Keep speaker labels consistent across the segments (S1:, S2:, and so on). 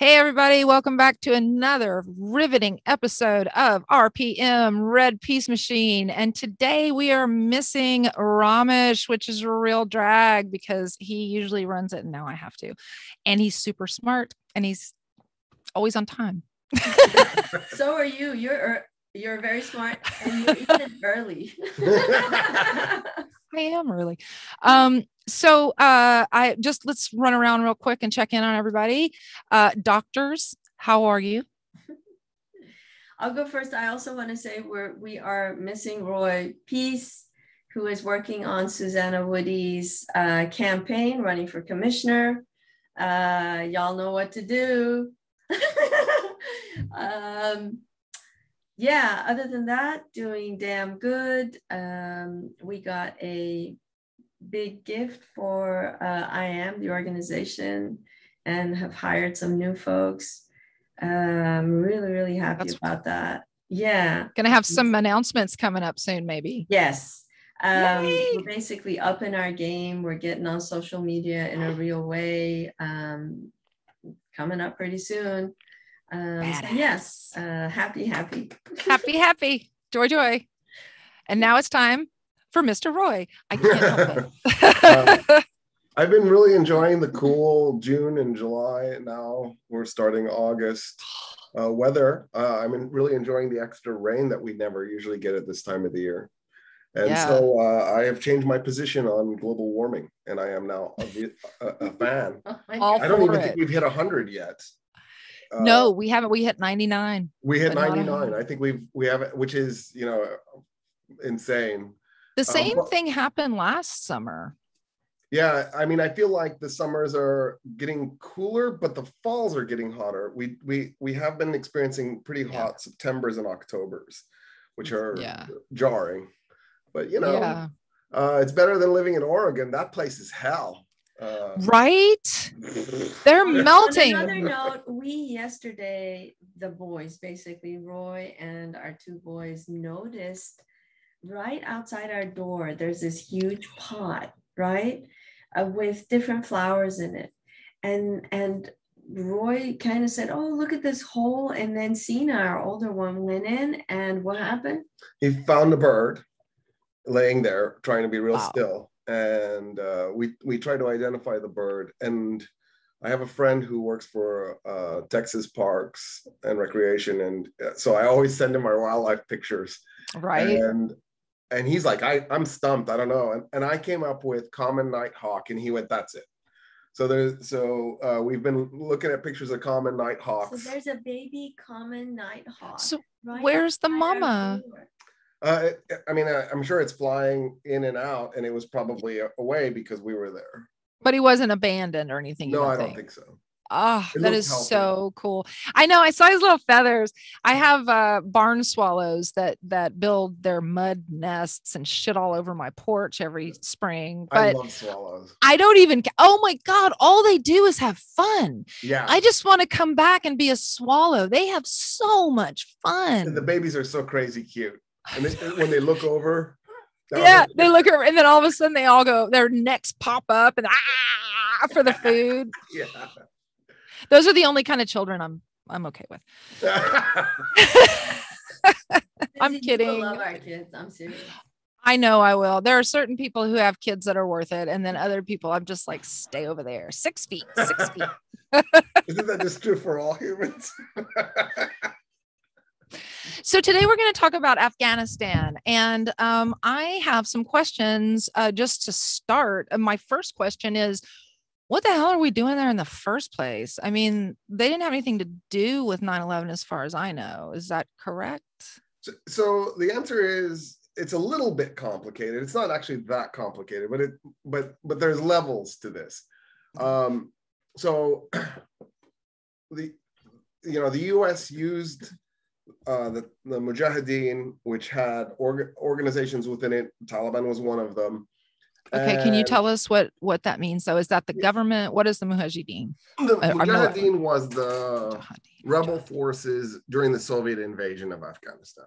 S1: Hey, everybody, welcome back to another riveting episode of RPM Red Peace Machine. And today we are missing Ramesh, which is a real drag because he usually runs it and now I have to. And he's super smart and he's always on time.
S2: so are you. You're you're very smart and you're even early.
S1: I am early. Um, so uh, I just let's run around real quick and check in on everybody. Uh, doctors, how are you?
S2: I'll go first. I also want to say we're we are missing Roy Peace, who is working on Susanna Woody's uh, campaign, running for commissioner. Uh, y'all know what to do. um, yeah, other than that, doing damn good. Um, we got a big gift for uh, I am the organization and have hired some new folks. I'm really, really happy That's about that. Yeah.
S1: Gonna have some announcements coming up soon, maybe.
S2: Yes. Um, we're basically up in our game. We're getting on social media in a real way. Um, coming up pretty soon. Um, yes, uh, happy, happy,
S1: happy, happy, joy, joy. And now it's time for Mr. Roy. I can't help it.
S3: uh, I've been really enjoying the cool June and July. Now we're starting August uh, weather. Uh, I'm really enjoying the extra rain that we never usually get at this time of the year. And yeah. so uh, I have changed my position on global warming, and I am now a, a, a fan. oh I don't even it. think we've hit 100 yet.
S1: Uh, no, we haven't. We hit 99.
S3: We hit 99. I think we've we have which is you know insane.
S1: The um, same um, thing happened last summer.
S3: Yeah, I mean, I feel like the summers are getting cooler, but the falls are getting hotter. We we we have been experiencing pretty hot yeah. September's and Octobers, which are yeah. jarring. But you know, yeah. uh, it's better than living in Oregon. That place is hell.
S1: Uh, right? They're melting.
S2: On another note, we yesterday, the boys, basically Roy and our two boys, noticed right outside our door, there's this huge pot, right, uh, with different flowers in it, and and Roy kind of said, "Oh, look at this hole," and then Sina, our older one, went in, and what happened?
S3: He found a bird laying there, trying to be real wow. still, and uh, we we tried to identify the bird and. I have a friend who works for uh, Texas Parks and Recreation, and uh, so I always send him my wildlife pictures.
S1: Right.
S3: And and he's like, I, I'm stumped. I don't know. And, and I came up with common nighthawk, and he went, that's it. So there's so uh, we've been looking at pictures of common nighthawks.
S2: So there's a baby common nighthawk.
S1: So right where's the mama?
S3: Uh, I mean, I, am sure it's flying in and out, and it was probably away because we were there.
S1: But he wasn't abandoned or anything.
S3: No,
S1: don't
S3: I
S1: think.
S3: don't think so.
S1: Oh, it that is healthy. so cool. I know. I saw his little feathers. I have uh, barn swallows that that build their mud nests and shit all over my porch every spring. But I
S3: love swallows.
S1: I don't even. Oh my god! All they do is have fun.
S3: Yeah.
S1: I just want to come back and be a swallow. They have so much fun.
S3: And the babies are so crazy cute. And they, when they look over.
S1: Yeah, they look over, and then all of a sudden they all go. Their necks pop up and ah for the food.
S3: yeah.
S1: Those are the only kind of children I'm I'm okay with. I'm kidding.
S2: love our kids. I'm serious.
S1: I know I will. There are certain people who have kids that are worth it, and then other people I'm just like, stay over there, six feet, six feet.
S3: Isn't that just true for all humans?
S1: so today we're going to talk about Afghanistan, and um, I have some questions uh, just to start. my first question is, what the hell are we doing there in the first place? I mean, they didn't have anything to do with 9 11 as far as I know. Is that correct?
S3: So, so, the answer is it's a little bit complicated. It's not actually that complicated, but it but but there's levels to this. Um, so the you know the U.S. used uh, the the Mujahideen, which had org- organizations within it. Taliban was one of them
S1: Okay, can you tell us what what that means? So, is that the government? What is the Mujahideen?
S3: The Mujahideen was the rebel forces during the Soviet invasion of Afghanistan.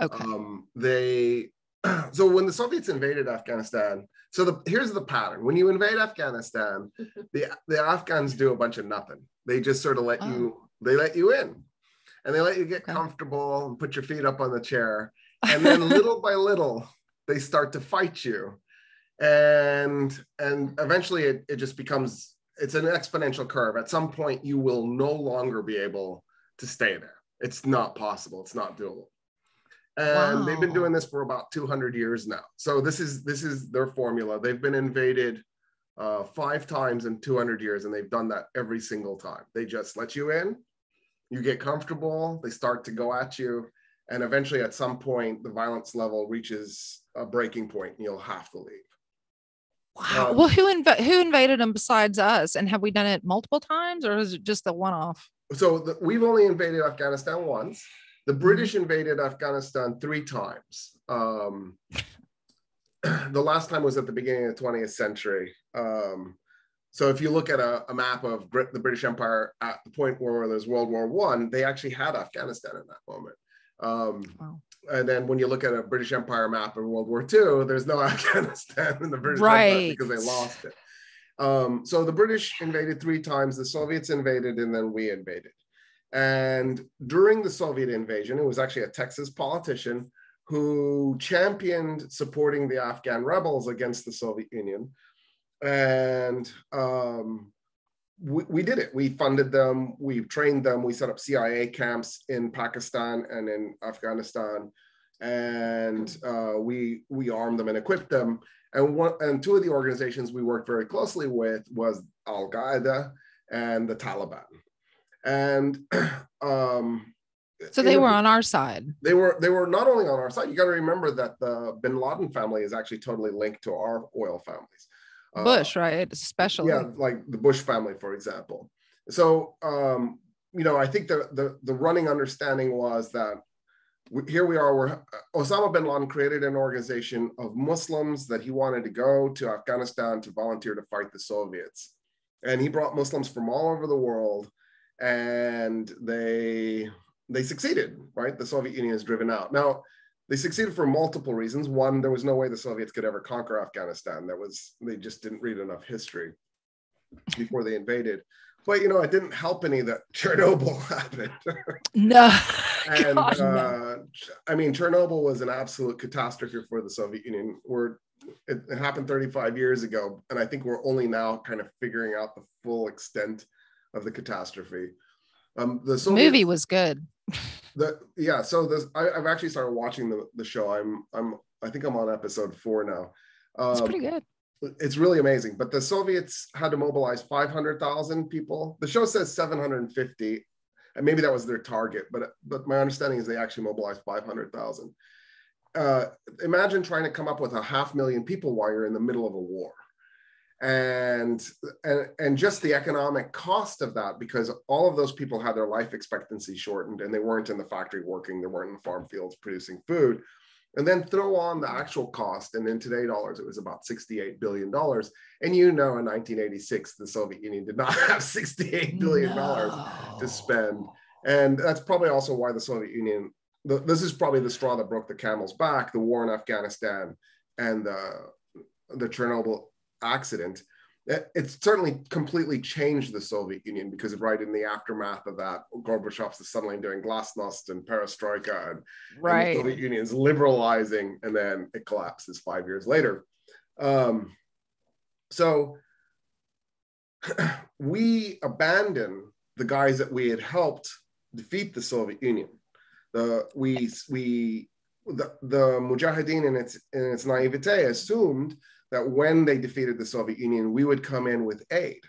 S1: Okay.
S3: Um, they so when the Soviets invaded Afghanistan, so the here's the pattern: when you invade Afghanistan, the the Afghans do a bunch of nothing. They just sort of let oh. you they let you in, and they let you get okay. comfortable and put your feet up on the chair, and then little by little they start to fight you, and and eventually it, it just becomes it's an exponential curve. At some point, you will no longer be able to stay there. It's not possible. It's not doable and wow. they've been doing this for about 200 years now so this is this is their formula they've been invaded uh, five times in 200 years and they've done that every single time they just let you in you get comfortable they start to go at you and eventually at some point the violence level reaches a breaking point and you'll have to leave
S1: wow um, well who inv- who invaded them besides us and have we done it multiple times or is it just the one-off
S3: so the, we've only invaded afghanistan once the British invaded Afghanistan three times. Um, the last time was at the beginning of the 20th century. Um, so if you look at a, a, map of Brit- the British Empire at the point where there's World War One, they actually had Afghanistan in that moment. Um, wow. And then when you look at a British Empire map of World War II, there's no Afghanistan in the British right. Empire because they lost it. Um, so the British invaded three times, the Soviets invaded, and then we invaded. And during the Soviet invasion, it was actually a Texas politician who championed supporting the Afghan rebels against the Soviet Union. And um, we, we, did it. We funded them, we trained them, we set up CIA camps in Pakistan and in Afghanistan. And uh, we, we armed them and equipped them. And, one, and two of the organizations we worked very closely with was Al Qaeda and the Taliban and um,
S1: so they were on our side.
S3: They were they were not only on our side. You got to remember that the Bin Laden family is actually totally linked to our oil families.
S1: Uh, Bush, uh, right? Especially.
S3: Yeah, like the Bush family, for example. So um, you know, I think the the the running understanding was that here we are. Where Osama bin Laden created an organization of Muslims that he wanted to go to Afghanistan to volunteer to fight the Soviets, and he brought Muslims from all over the world and they they succeeded right the soviet union is driven out now they succeeded for multiple reasons. One there was no way the soviets could ever conquer afghanistan. That was they just didn't read enough history before they invaded. But you know it didn't help any that chernobyl happened.
S1: No.
S3: And God, uh, no. i mean chernobyl was an absolute catastrophe for the soviet union. Where it, it happened 35 years ago and i think we're only now kind of figuring out the full extent of the catastrophe. Um, the
S1: Soviet, movie was good.
S3: The yeah, so this I, have actually started watching the the show. I'm I'm I think I'm on episode four now.
S1: Um, it's pretty good.
S3: It's really amazing. But the Soviets had to mobilize 500,000 people. The show says 750, and maybe that was their target. But but my understanding is they actually mobilized 500,000. Uh, imagine trying to come up with a half million people while you're in the middle of a war and, and and just the economic cost of that because all of those people had their life expectancy shortened and they weren't in the factory working they weren't in the farm fields producing food and then throw on the actual cost and in today dollars it was about 68 billion dollars and you know in 1986 the soviet union did not have 68 billion dollars no. to spend and that's probably also why the soviet union the, this is probably the straw that broke the camel's back the war in afghanistan and the the chernobyl accident, it certainly completely changed the Soviet Union because right in the aftermath of that, Gorbachev's suddenly doing glasnost and perestroika and, right. and the Soviet Union's liberalizing, and then it collapses five years later. Um, so we abandon the guys that we had helped defeat the Soviet Union. The we we the, the Mujahideen in its in its naivete assumed that when they defeated the Soviet Union, we would come in with aid.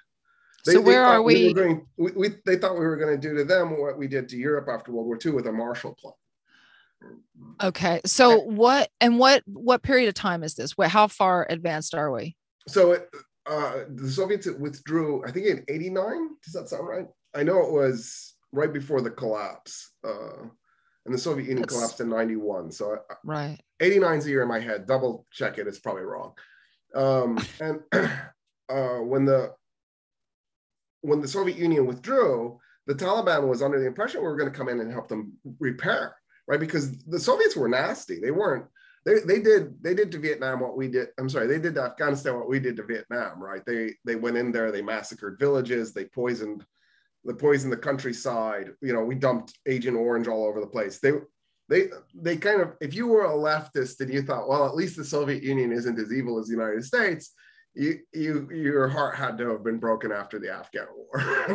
S1: They, so where are we? we, going,
S3: we, we? They thought we were going to do to them what we did to Europe after World War II with a Marshall Plan.
S1: Okay, so and, what and what what period of time is this? How far advanced are we?
S3: So it, uh, the Soviets withdrew. I think in '89. Does that sound right? I know it was right before the collapse. Uh, and the Soviet Union That's, collapsed in 91. So
S1: right.
S3: 89 is a year in my head. Double check it. It's probably wrong. Um, and uh, when the when the Soviet Union withdrew, the Taliban was under the impression we were going to come in and help them repair, right? Because the Soviets were nasty. They weren't they, they did they did to Vietnam what we did. I'm sorry, they did to Afghanistan what we did to Vietnam, right? They they went in there, they massacred villages, they poisoned they poisoned the countryside. You know, we dumped Agent Orange all over the place. They they they kind of if you were a leftist and you thought, well, at least the Soviet Union isn't as evil as the United States, you you your heart had to have been broken after the Afghan war.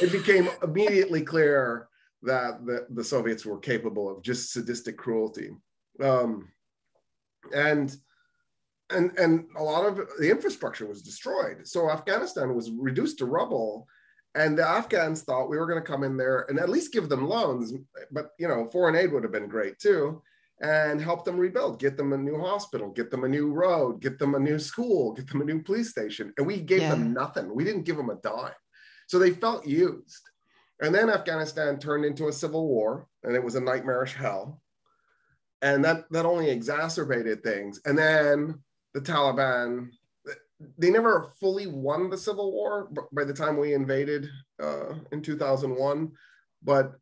S3: it became immediately clear that the, the Soviets were capable of just sadistic cruelty. Um, and and and a lot of the infrastructure was destroyed. So Afghanistan was reduced to rubble. And the Afghans thought we were going to come in there and at least give them loans, but you know, foreign aid would have been great too, and help them rebuild, get them a new hospital, get them a new road, get them a new school, get them a new police station. And we gave yeah. them nothing. We didn't give them a dime. So they felt used. And then Afghanistan turned into a civil war, and it was a nightmarish hell. And that, that only exacerbated things. And then the Taliban, they never fully won the civil war by the time we invaded uh, in 2001, but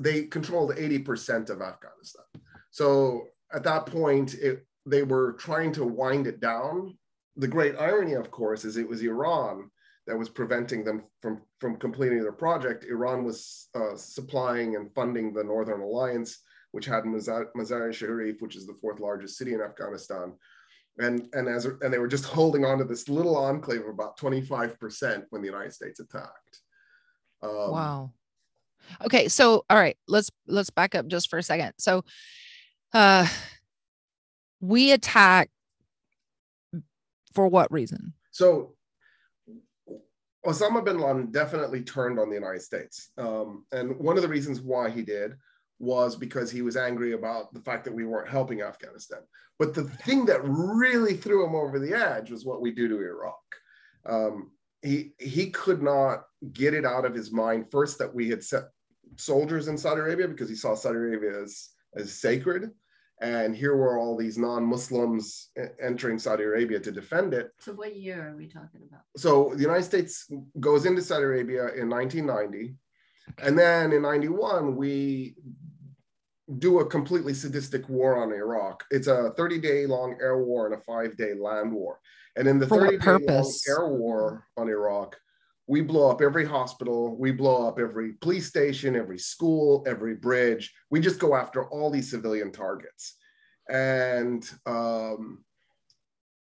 S3: they controlled 80% of Afghanistan. So at that point, it, they were trying to wind it down. The great irony, of course, is it was Iran that was preventing them from, from completing their project. Iran was uh, supplying and funding the Northern Alliance, which had Mazar-e Sharif, which is the fourth largest city in Afghanistan. And, and, as, and they were just holding on to this little enclave of about 25% when the United States attacked.
S1: Um, wow. Okay, so all right, let's let's back up just for a second. So uh we attack for what reason?
S3: So Osama bin Laden definitely turned on the United States. Um, and one of the reasons why he did was because he was angry about the fact that we weren't helping Afghanistan. But the thing that really threw him over the edge was what we do to Iraq. Um, he, he could not get it out of his mind first that we had set soldiers in Saudi Arabia because he saw Saudi Arabia as, as sacred and here were all these non-Muslims entering Saudi Arabia to defend it.
S2: So, what year are we talking about?
S3: So, the United States goes into Saudi Arabia in 1990, and then in 91 we do a completely sadistic war on Iraq. It's a 30-day long air war and a five-day land war. And in the 30-day long air war on Iraq, we blow up every hospital, we blow up every police station, every school, every bridge. We just go after all these civilian targets. And um,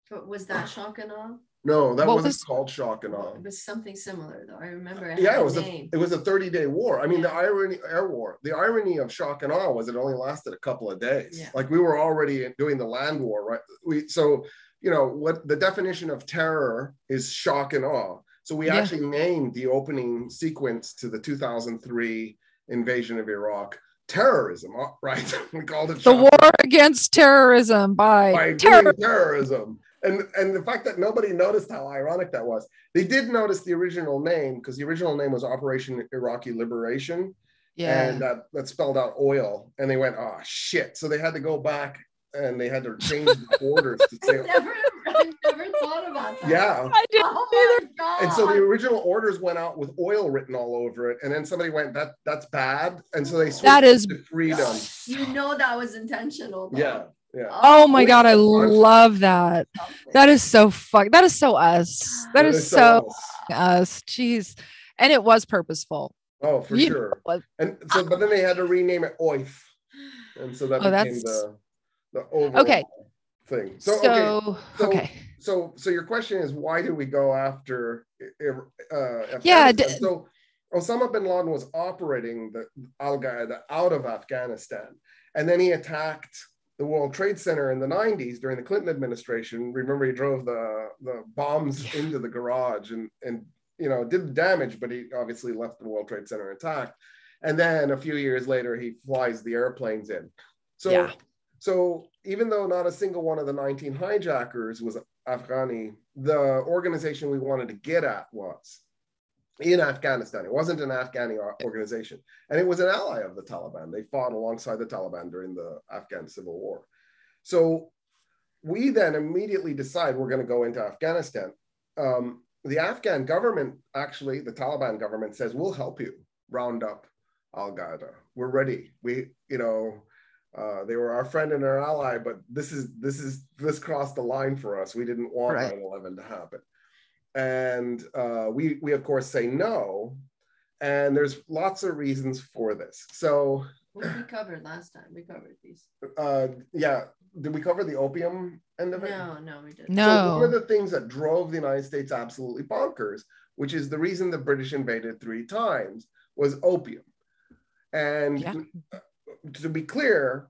S2: but was that shock and awe?
S3: No, that wasn't was, called shock and awe.
S2: It was something similar though. I remember. It
S3: yeah, it was a, it was a 30 day war. I mean, yeah. the irony air war. The irony of shock and awe was it only lasted a couple of days. Yeah. Like we were already doing the land war, right? We so you know what the definition of terror is shock and awe so we yeah. actually named the opening sequence to the 2003 invasion of Iraq terrorism, uh, right? we called it
S1: the war against terrorism by, by
S3: terror- terrorism. And, and the fact that nobody noticed how ironic that was. They did notice the original name because the original name was Operation Iraqi Liberation. Yeah. And that, that spelled out oil. And they went, oh, shit. So they had to go back and they had to change the orders to say.
S2: never, I never thought about that.
S3: Yeah,
S1: I didn't oh either.
S3: And so the original orders went out with oil written all over it, and then somebody went, "That that's bad," and so they switched
S1: that is
S3: freedom.
S2: You know that was intentional.
S3: Though. Yeah. Yeah.
S1: Oh my god, I love that. That is so fuck. That is so us. that, that is, is, so us. us. Jeez, and it was purposeful.
S3: Oh, for you sure. And so, but then they had to rename it OIF, and so that oh, became that's... the the overall okay. thing. So, so okay. So, okay. So, so your question is why do we go after? Uh,
S1: yeah.
S3: D- so Osama bin Laden was operating the Al Qaeda out of Afghanistan, and then he attacked the World Trade Center in the 90s during the Clinton administration. Remember, he drove the the bombs yeah. into the garage and and you know did damage, but he obviously left the World Trade Center intact. And then a few years later, he flies the airplanes in. So yeah. So even though not a single one of the 19 hijackers was Afghani, the organization we wanted to get at was in Afghanistan. It wasn't an Afghani organization, and it was an ally of the Taliban. They fought alongside the Taliban during the Afghan civil war. So we then immediately decide we're going to go into Afghanistan. Um, the Afghan government, actually, the Taliban government says, we'll help you round up Al Qaeda. We're ready. We, you know, Uh, they were our friend and our ally, but this is this is this crossed the line for us. We didn't want
S1: Right.
S3: 9/11 to happen, and uh, we we of course say no. And there's lots of reasons for this. So
S2: Which we covered last time. We covered these.
S3: uh, yeah, did we cover the opium end of it?
S2: No, no, we didn't.
S1: No.
S3: So one of the things that drove the United States absolutely bonkers, which is the reason the British invaded three times, was opium. And
S1: Yeah.
S3: to be clear,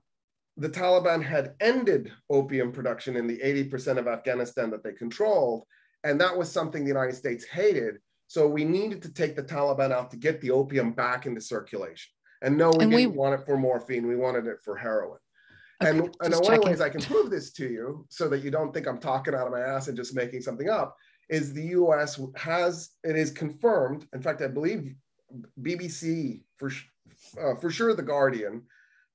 S3: the Taliban had ended opium production in the 80% of Afghanistan that they controlled. And that was something the United States hated. So we needed to take the Taliban out to get the opium back into circulation. And no, we
S1: And
S3: didn't want it for morphine, we wanted it for heroin. And,
S1: Okay,
S3: and
S1: just
S3: one of the
S1: checking.
S3: ways I can prove this to you so that you don't think I'm talking out of my ass and just making something up is the US has, it is confirmed. In fact, I believe BBC, for, uh, for sure, The Guardian,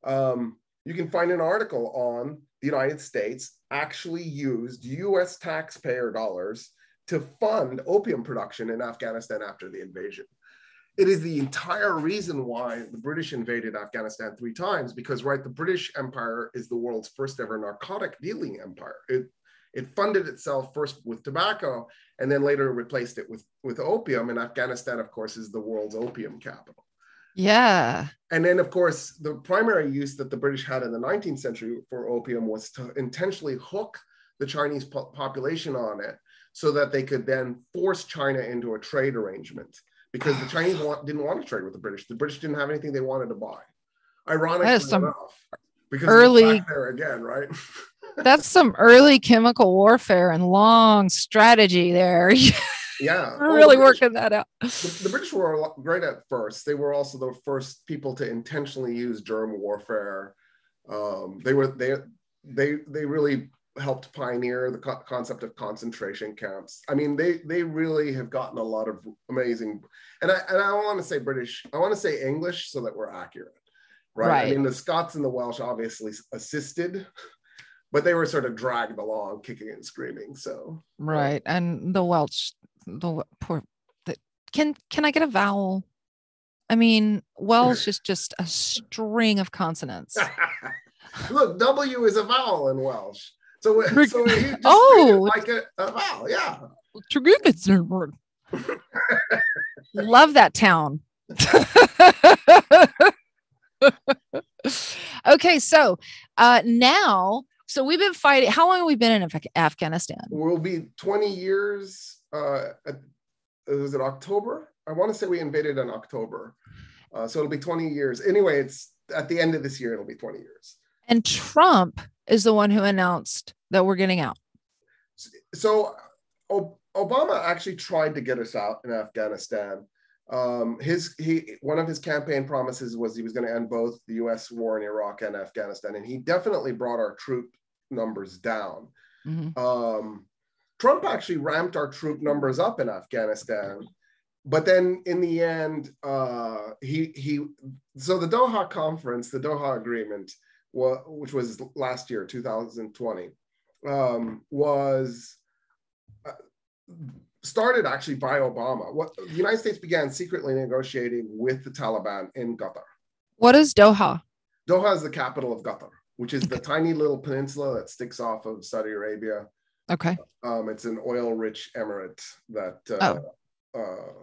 S3: um, you can find an article on the United States actually used US taxpayer dollars to fund opium production in Afghanistan after the invasion. It is the entire reason why the British invaded Afghanistan three times because, right, the British Empire is the world's first ever narcotic dealing empire. It, it funded itself first with tobacco and then later replaced it with, with opium. And Afghanistan, of course, is the world's opium capital.
S1: Yeah.
S3: And then, of course, the primary use that the British had in the 19th century for opium was to intentionally hook the Chinese po- population on it so that they could then force China into a trade arrangement because the Chinese want, didn't want to trade with the British. The British didn't have anything they wanted to buy. Ironically
S1: That is some
S3: enough, because
S1: early-
S3: there again, right?
S1: That's some early chemical warfare and long strategy there.
S3: Yeah, Oh,
S1: really
S3: British-
S1: working that out.
S3: the, the British were great at first. They were also the first people to intentionally use germ warfare. Um, they were they they they really helped pioneer the co- concept of concentration camps. I mean, they they really have gotten a lot of amazing. And I and I want to say British. I want to say English so that we're accurate, right?
S1: Right.
S3: I mean, the Scots and the Welsh obviously assisted, but they were sort of dragged along, kicking and screaming. So
S1: Right. And the Welsh, the poor, the, can, can I get a vowel? I mean, Welsh is just a string of consonants.
S3: Look, W is a vowel in Welsh. So, so you just
S1: Oh.
S3: like a, a vowel, yeah.
S1: Love that town. okay, so uh now, so we've been fighting. How long have we been in Af- Afghanistan?
S3: We'll be 20 years. Uh, was it October? I want to say we invaded in October. Uh, so it'll be 20 years. Anyway, it's at the end of this year, it'll be 20 years.
S1: And Trump is the one who announced that we're getting out.
S3: so Obama actually tried to get us out in Afghanistan. Um, his he one of his campaign promises was he was going to end both the U.S. war in Iraq and Afghanistan, and he definitely brought our troop numbers down.
S1: Mhm.
S3: Um, Trump actually ramped our troop numbers up in Afghanistan, but then in the end, uh, he he so the Doha conference, the Doha agreement, which was last year, 2020, um, was uh, started actually by Obama. What the United States began secretly negotiating with the Taliban in Qatar.
S1: What is Doha?
S3: Doha is the capital of Qatar, which is the tiny little peninsula that sticks off of Saudi Arabia.
S1: Okay.
S3: Um, it's an oil-rich emirate that uh, uh,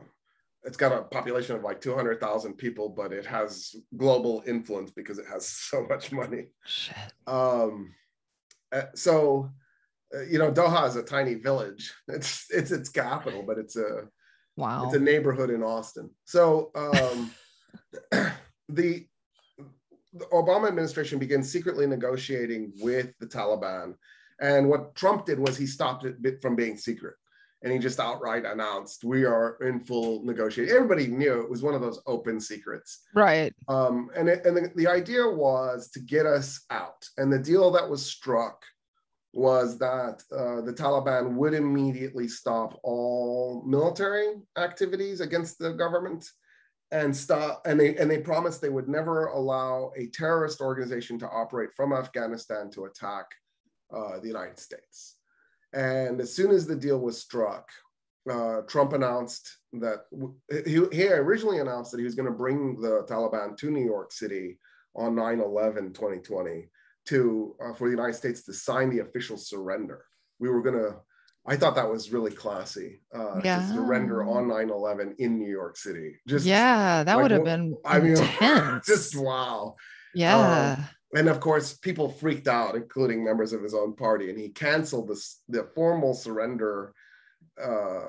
S3: it's got a population of like 200,000 people, but it has global influence because it has so much money.
S1: Shit.
S3: Um, uh, so, uh, you know, Doha is a tiny village. It's it's its capital, but it's a
S1: Wow.
S3: it's a neighborhood in Austin. So um, the, the Obama administration began secretly negotiating with the Taliban, and what Trump did was he stopped it from being secret, and he just outright announced we are in full negotiation. Everybody knew it was one of those open secrets.
S1: right.
S3: Um, and it, and the, the idea was to get us out. And the deal that was struck was that uh, the Taliban would immediately stop all military activities against the government and stop and they and they promised they would never allow a terrorist organization to operate from Afghanistan to attack uh, the United States. And as soon as the deal was struck, uh, Trump announced that he, he originally announced that he was going to bring the Taliban to New York City on 9-11 2020 to uh, for the united states to sign the official surrender we were going to i thought that was really classy uh,
S1: Yeah.
S3: to surrender on 9-11 in new york city just
S1: yeah, that
S3: like,
S1: would have been
S3: I mean,
S1: intense.
S3: just wow
S1: yeah.
S3: And of course people freaked out including members of his own party and he canceled this the formal surrender uh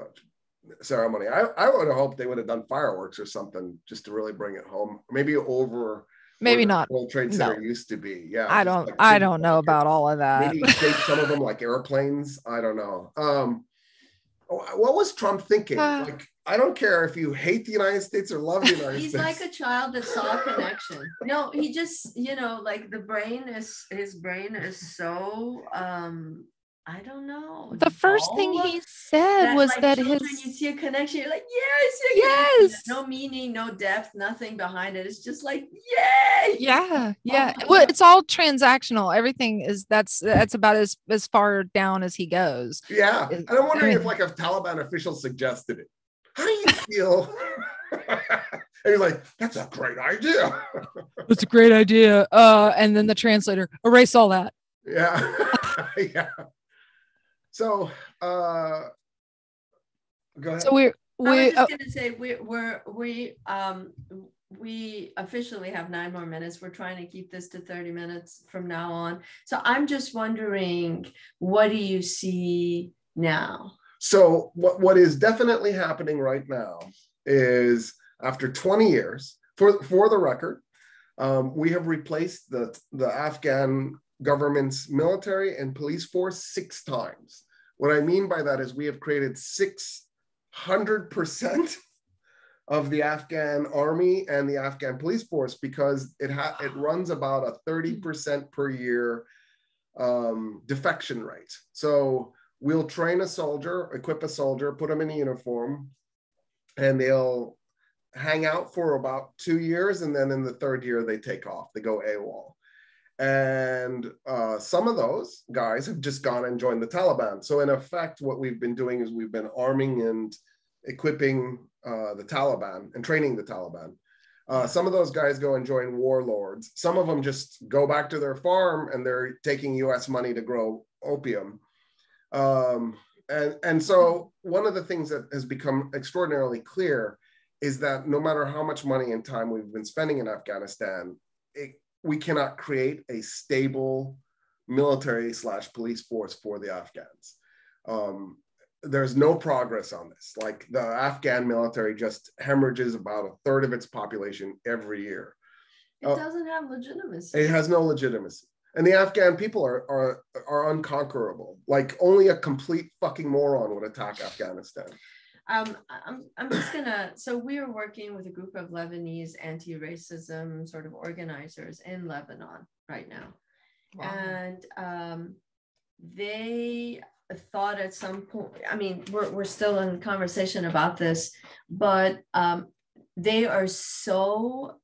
S3: ceremony. I i would have hoped they would have done fireworks or something just to really bring it home. Maybe over
S1: Maybe not.
S3: world trade center used to be. Yeah
S1: I don't
S3: like
S1: I don't know about all of that.
S3: maybe shape some of them like airplanes. I don't know. Um what was trump thinking
S1: Uh.
S3: like i don't care if you hate the united states or love the united
S2: He's
S3: states
S2: like a child that saw a connection. No, he just, you know, like the brain is his brain is so um I don't know.
S1: the first thing he said was
S2: like,
S1: that
S2: children,
S1: his
S2: you see a connection, you're like, yeah, I connection."
S1: Yes.
S2: No meaning, no depth, nothing behind it. It's just like, yay.
S1: yeah yeah
S2: my
S1: well
S2: God.
S1: it's all transactional everything is that's that's about as as far down as he goes
S3: Yeah,
S1: Is-
S3: and I'm wondering
S1: I
S3: if like a Taliban official suggested it. How do you feel? and he's like, "That's a great idea."
S1: it's a great idea uh and then the translator erase all that
S3: yeah, yeah. So, uh, go ahead.
S1: so we're
S2: I was just
S1: uh,
S2: gonna say we we're we um we officially have nine more minutes. We're trying to keep this to 30 minutes from now on. So I'm just wondering, what do you see now?
S3: So what, what is definitely happening right now is after 20 years, for, for the record, um, we have replaced the, the Afghan government's military and police force six times. What I mean by that is we have created 600% of the Afghan army and the Afghan police force because it, ha- it runs about a 30% per year um, defection rate. So we'll train a soldier, equip a soldier, put them in a uniform, and they'll hang out for about two years. And then in the third year, they take off, they go AWOL. And uh, some of those guys have just gone and joined the Taliban. So, in effect, what we've been doing is we've been arming and equipping uh, the Taliban and training the Taliban. Uh, some of those guys go and join warlords. Some of them just go back to their farm and they're taking US money to grow opium. Um, and, and so, one of the things that has become extraordinarily clear is that no matter how much money and time we've been spending in Afghanistan, it, we cannot create a stable military slash police force for the Afghans. Um, there's no progress on this. Like the Afghan military just hemorrhages about a third of its population every year.
S2: It
S3: Oh.
S2: doesn't have legitimacy.
S3: It has no legitimacy. And the Afghan people are, are, are unconquerable. Like only a complete fucking moron would attack Afghanistan.
S2: Um, I'm, I'm just gonna, so we are working with a group of Lebanese anti-racism sort of organizers in Lebanon right now. And um, they thought at some point, I mean, we're, we're still in conversation about this, but um, they are so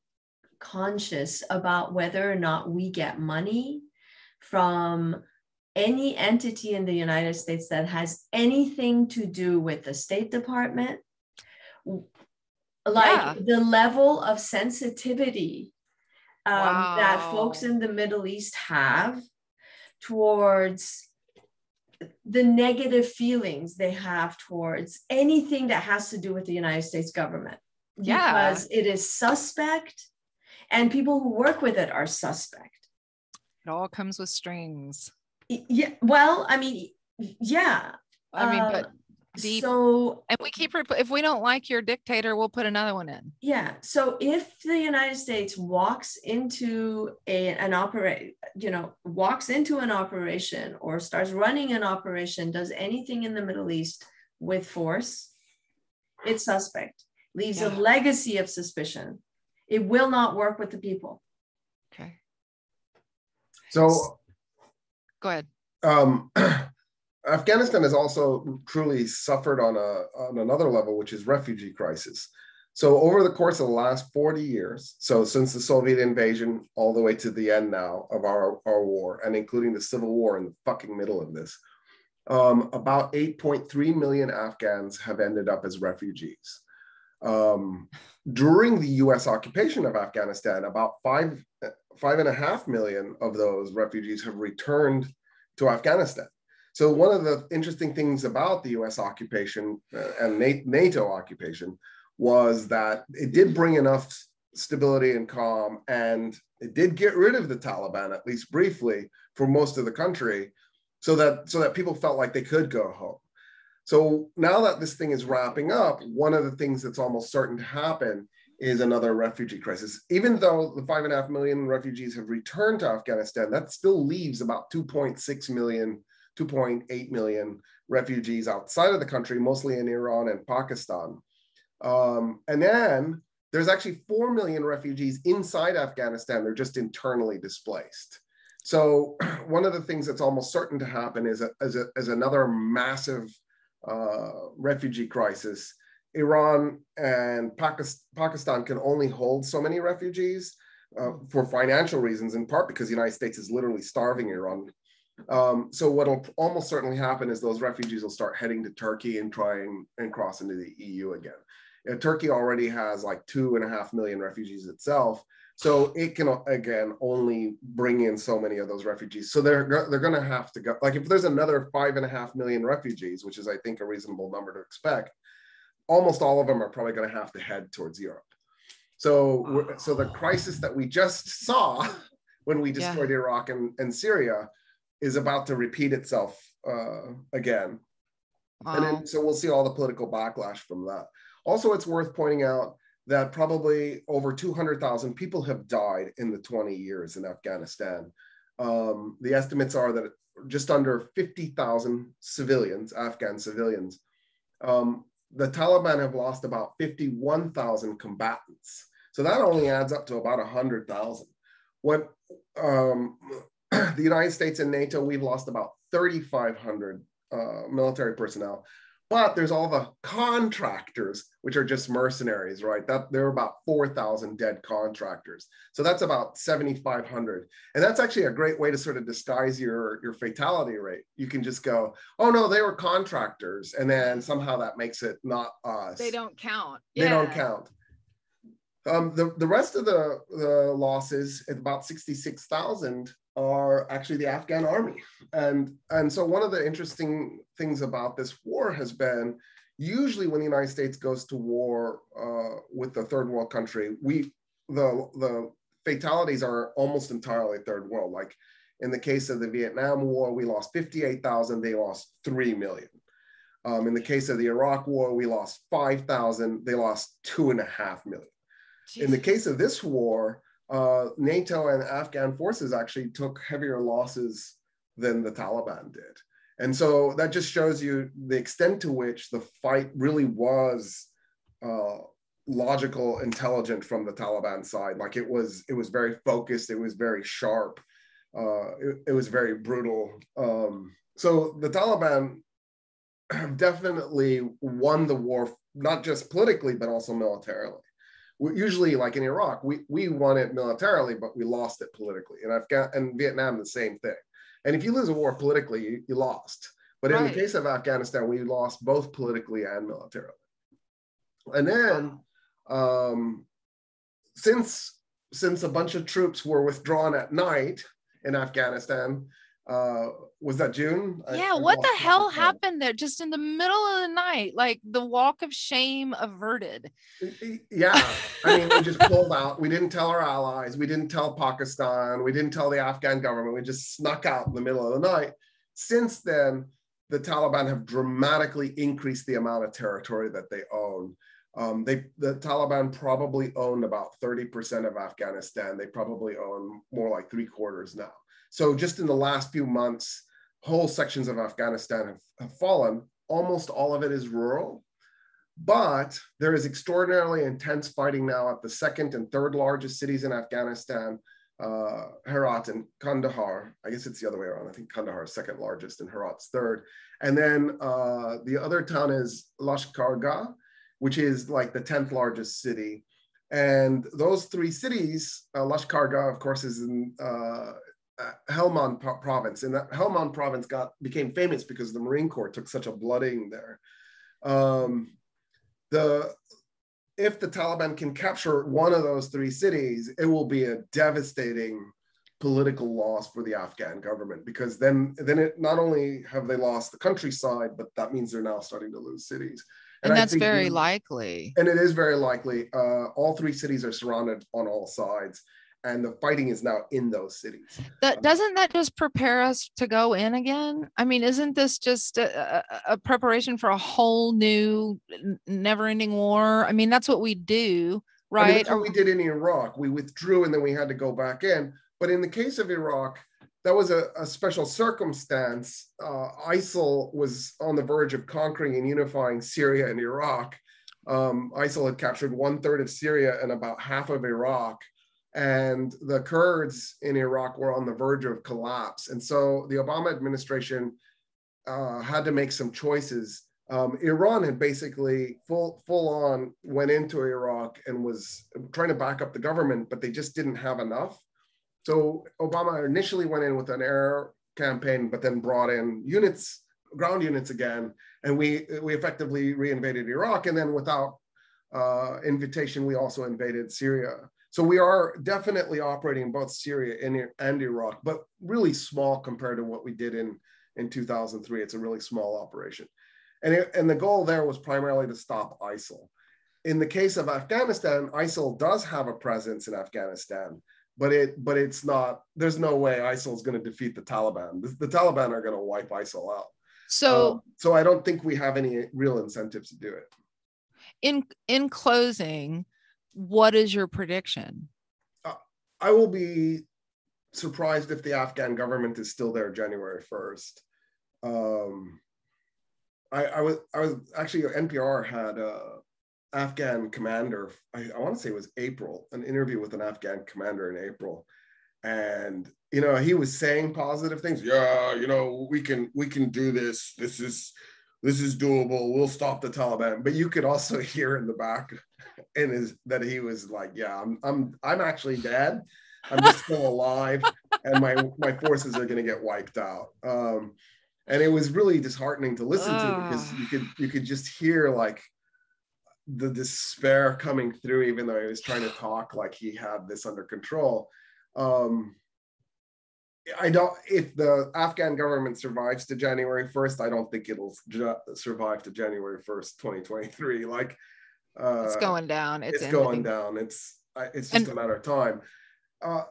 S2: conscious about whether or not we get money from any entity in the United States that has anything to do with the State Department. Like
S1: Yeah.
S2: the level of sensitivity um, that folks in the Middle East have towards the negative feelings they have towards anything that has to do with the United States government.
S1: Yeah.
S2: Because it is suspect and people who work with it are suspect.
S1: it all comes with strings
S2: Yeah, well, I mean, yeah.
S1: i mean but
S2: um,
S1: deep-
S2: So
S1: and we keep if we don't like your dictator we'll put another one in
S2: yeah, so if the United States walks into a an operate, you know, walks into an operation or starts running an operation, does anything in the Middle East with force, it's suspect. Leaves a legacy of suspicion. It will not work with the people.
S1: okay
S3: So
S1: go ahead
S3: um, Afghanistan has also truly suffered on a on another level, which is refugee crisis. So over the course of the last 40 years, so since the Soviet invasion all the way to the end now of our, our war, and including the civil war in the fucking middle of this, um, about 8.3 million Afghans have ended up as refugees. Um, during the US occupation of Afghanistan, about five, five and a half million of those refugees have returned to Afghanistan. So, one of the interesting things about the US occupation uh, and NATO occupation was that it did bring enough stability and calm, and it did get rid of the Taliban, at least briefly, for most of the country, so that, so that people felt like they could go home. So now that this thing is wrapping up, one of the things that's almost certain to happen is another refugee crisis. Even though the five and a half million refugees have returned to Afghanistan, that still leaves about 2.6 million, 2.8 million refugees outside of the country, mostly in Iran and Pakistan. Um, and then there's actually 4 million refugees inside Afghanistan. They're just internally displaced. So one of the things that's almost certain to happen is, a, is, a, is another massive uh, refugee crisis. Iran and Pakistan can only hold so many refugees uh, for financial reasons, in part because the United States is literally starving Iran. Um, so what will almost certainly happen is those refugees will start heading to Turkey and trying and cross into the EU again. Uh, Turkey already has like two and a half million refugees itself. So it can again only bring in so many of those refugees. So they're they're going to have to go. Like if there's another five and a half million refugees, which is I think a reasonable number to expect, almost all of them are probably going to have to head towards Europe. So so the crisis that we just saw when we destroyed yeah. Iraq and, and Syria is about to repeat itself uh, again. Wow. And then, so we'll see all the political backlash from that. Also, it's worth pointing out that probably over 200,000 people have died in the 20 years in Afghanistan. Um, the estimates are that just under 50,000 civilians, Afghan civilians, um, the Taliban have lost about 51,000 combatants. So that only adds up to about 100,000. What um, the United States and NATO, we've lost about 3,500 uh, military personnel. But there's all the contractors, which are just mercenaries, right? That there are about 4,000 dead contractors. So that's about 7,500. And that's actually a great way to sort of disguise your, your fatality rate. You can just go, oh no, they were contractors. And then somehow that makes it not us.
S1: They don't count.
S3: They yeah. don't count. Um, the, the rest of the, the losses at about 66,000 are actually the Afghan army. And, and so one of the interesting things about this war has been usually when the United States goes to war uh, with the third world country, we the the fatalities are almost entirely third world. Like in the case of the Vietnam War, we lost 58,000, they lost 3 million. Um, in the case of the Iraq War, we lost 5,000, they lost two and a half million. Jeez. In the case of this war, uh, NATO and Afghan forces actually took heavier losses than the Taliban did. And so that just shows you the extent to which the fight really was uh, logical, intelligent from the Taliban side. Like it was, it was very focused. It was very sharp. Uh, it, it, was very brutal. Um, so the Taliban definitely won the war, not just politically, but also militarily usually like in Iraq, we, we won it militarily, but we lost it politically. And Afghan and Vietnam, the same thing. And if you lose a war politically, you, you lost. But right. in the case of Afghanistan, we lost both politically and militarily. And then um, since since a bunch of troops were withdrawn at night in Afghanistan, uh was that june?
S1: Yeah I, what the hell happened there? Just in the middle of the night like the walk of shame averted.
S3: Yeah. I mean we just pulled out. We didn't tell our allies. We didn't tell pakistan. We didn't tell the afghan government. We just snuck out in the middle of the night. Since then the taliban have dramatically increased the amount of territory that they own. Um, they the Taliban probably owned about 30% of Afghanistan. They probably own more like three quarters now. So just in the last few months, whole sections of Afghanistan have, have fallen. Almost all of it is rural, but there is extraordinarily intense fighting now at the second and third largest cities in Afghanistan, uh, Herat and Kandahar. I guess it's the other way around. I think Kandahar is second largest and Herat's third. And then uh, the other town is Lashkargah, which is like the 10th largest city. And those three cities, uh, Lashkargah, of course, is in, uh, Helmand province, and that Helmand province got became famous because the Marine Corps took such a blooding there. Um, the if the Taliban can capture one of those three cities, it will be a devastating political loss for the Afghan government because then then it not only have they lost the countryside, but that means they're now starting to lose cities.
S1: And, and that's very likely.
S3: And it is very likely. Uh, all three cities are surrounded on all sides and the fighting is now in those cities.
S1: That um, doesn't that just prepare us to go in again? I mean, isn't this just a, a, preparation for a whole new, never-ending war? I mean, that's what we do, right? I mean,
S3: that's what we did in Iraq. We withdrew and then we had to go back in. But in the case of Iraq, that was a, a special circumstance. Uh, ISIL was on the verge of conquering and unifying Syria and Iraq. Um, ISIL had captured one third of Syria and about half of Iraq and the Kurds in Iraq were on the verge of collapse. And so the Obama administration uh, had to make some choices. Um, Iran had basically full full on went into Iraq and was trying to back up the government, but they just didn't have enough. So Obama initially went in with an air campaign, but then brought in units, ground units again, and we we effectively reinvaded Iraq. And then without uh, invitation, we also invaded Syria. So we are definitely operating in both Syria and, and Iraq, but really small compared to what we did in, in 2003. It's a really small operation. And, it, and the goal there was primarily to stop ISIL. In the case of Afghanistan, ISIL does have a presence in Afghanistan, but it but it's not. There's no way ISIL is going to defeat the Taliban. The, the Taliban are going to wipe ISIL out.
S1: So um,
S3: so I don't think we have any real incentives to do it.
S1: In in closing, what is your prediction?
S3: Uh, I will be surprised if the Afghan government is still there January 1st. Um, I, I, was I was actually NPR had a Afghan commander. I, I want to say it was April, an interview with an Afghan commander in April, and you know he was saying positive things. Yeah, you know we can we can do this. This is this is doable. We'll stop the Taliban. But you could also hear in the back in his that he was like, yeah, I'm I'm I'm actually dead. I'm just still alive, and my my forces are going to get wiped out. Um, and it was really disheartening to listen to because you could you could just hear like the despair coming through, even though he was trying to talk like he had this under control. Um, I don't. If the Afghan government survives to January first, I don't think it'll ju- survive to January first, twenty twenty three. Like
S1: uh, it's going down.
S3: It's, it's going down. It's it's just and, a matter of time. Uh,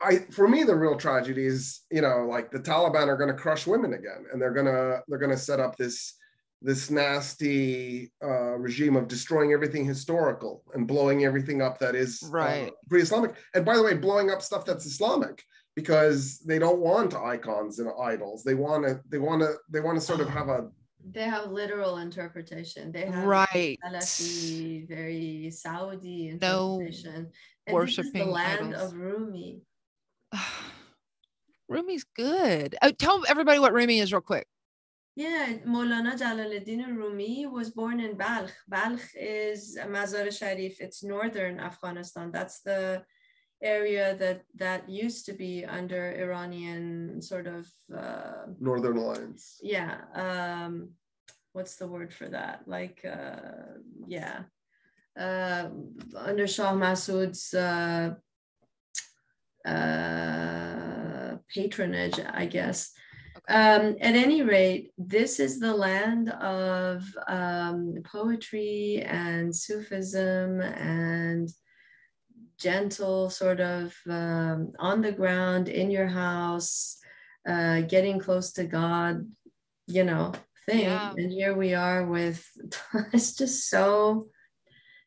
S3: I for me the real tragedy is you know like the Taliban are going to crush women again, and they're gonna they're gonna set up this this nasty uh, regime of destroying everything historical and blowing everything up that is
S1: uh, right
S3: pre-Islamic. And by the way, blowing up stuff that's Islamic because they don't want icons and idols. They want to they want to they want to sort of have a
S2: they have literal interpretation. They have
S1: right
S2: Salafi, very Saudi interpretation.
S1: No worshiping
S2: the land idols. of Rumi.
S1: Rumi's good. Oh, tell everybody what Rumi is real quick.
S2: Yeah, Maulana Jalaluddin Rumi was born in Balkh. Balkh is Mazar Sharif. It's northern Afghanistan. That's the area that that used to be under Iranian sort of uh,
S3: Northern Alliance.
S2: Yeah. Um, what's the word for that? Like, uh, yeah, uh, under Shah Massoud's uh, uh, patronage, I guess. Um, at any rate, this is the land of um, poetry and Sufism and gentle, sort of um, on the ground in your house, uh, getting close to God, you know, thing. Yeah. And here we are with it's just so,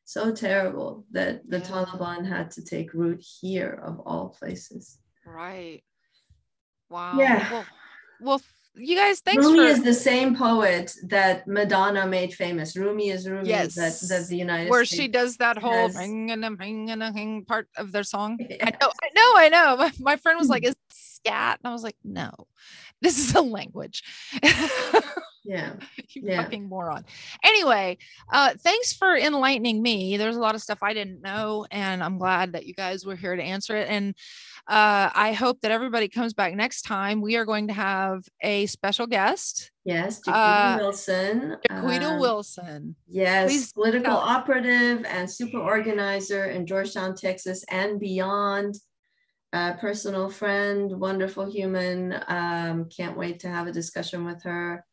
S2: so terrible that the yeah. Taliban had to take root here of all places.
S1: Right. Wow.
S2: Yeah.
S1: Well, well you guys thanks
S2: Rumi
S1: for...
S2: is the same poet that Madonna made famous. Rumi is Rumi
S1: yes.
S2: that, that the United States
S1: where
S2: States
S1: she does that whole has... part of their song. Yes. I know, I know, I know. My, my friend was like, "Is scat?" And I was like, "No, this is a language."
S2: Yeah.
S1: you
S2: Yeah.
S1: fucking moron. Anyway, uh, thanks for enlightening me. There's a lot of stuff I didn't know, and I'm glad that you guys were here to answer it. And uh, I hope that everybody comes back next time. We are going to have a special guest,
S2: Yes, Jaquita
S1: Uh,
S2: Wilson.
S1: Jaquita
S2: um,
S1: Wilson.
S2: Yes,
S1: Please
S2: political operative and super organizer in Georgetown, Texas, and beyond. Personal friend, wonderful human. Um, can't wait to have a discussion with her.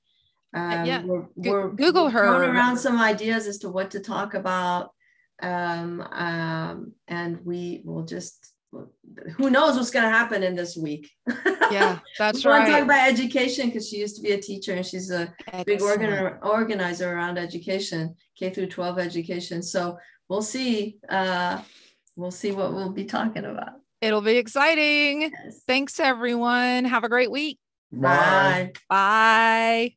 S2: Um,
S1: yeah,
S2: we're,
S1: Go-
S2: we're
S1: Google
S2: we're throwing
S1: her.
S2: around some ideas as to what to talk about, um, um, and we will just. Who knows what's going to happen in this week?
S1: Yeah, that's
S2: we want to talk about education because she used to be a teacher and she's a big organ- organizer around education, K through 12 education. So we'll see. Uh, we'll see what we'll be talking about.
S1: It'll be exciting.
S2: Yes.
S1: Thanks, everyone. Have a great week.
S3: Bye.
S2: Bye.
S1: Bye.